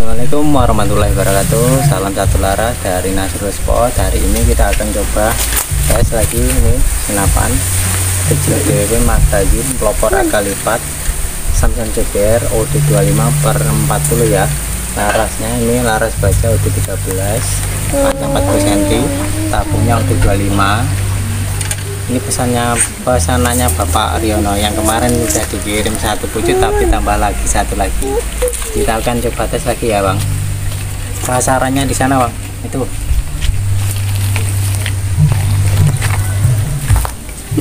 Assalamualaikum warahmatullahi wabarakatuh. Salam satu laras dari Nasrul Sport. Hari ini kita akan coba tes lagi ini senapan. Kecil DWP Magazine pelopor agak lipat. Samsung CBR OD25 per 40 ya. Larasnya ini laras baja OD13 panjang 40 cm tabungnya OD25 ini pesannya pesanannya Bapak Riono. Yang kemarin sudah dikirim satu pucuk tapi tambah lagi satu lagi. Kita akan coba tes lagi ya Bang. Sasarannya di sana Bang. Itu.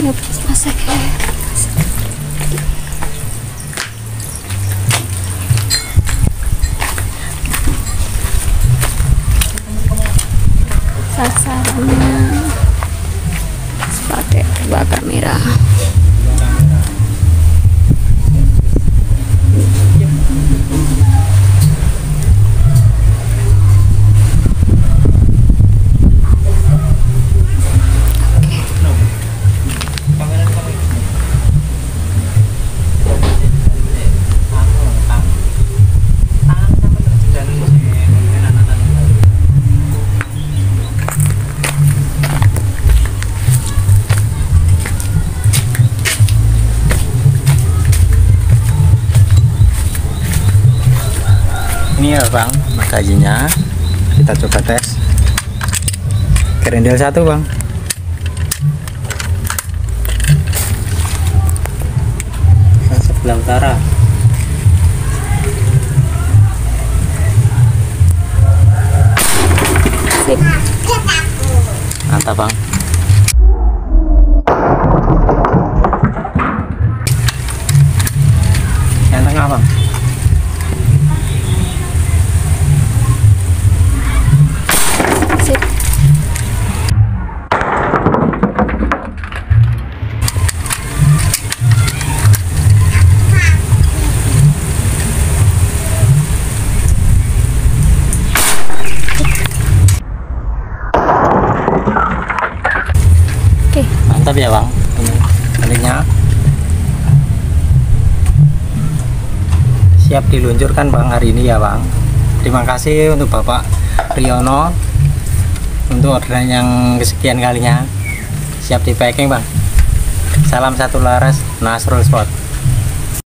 Ya, masak ya. Sasarannya pakai bakar merah. Ini ya Bang magazinnya kita coba tes. Kerendel satu Bang. Sebelah utara. Mantap Bang yang tengah Bang Sip. Oke, mantap ya bang. Ini baliknya siap diluncurkan bang hari ini ya bang. Terima kasih untuk bapak Riono untuk orderan yang kesekian kalinya. Siap di packing bang. Salam satu laras Nasrul Sport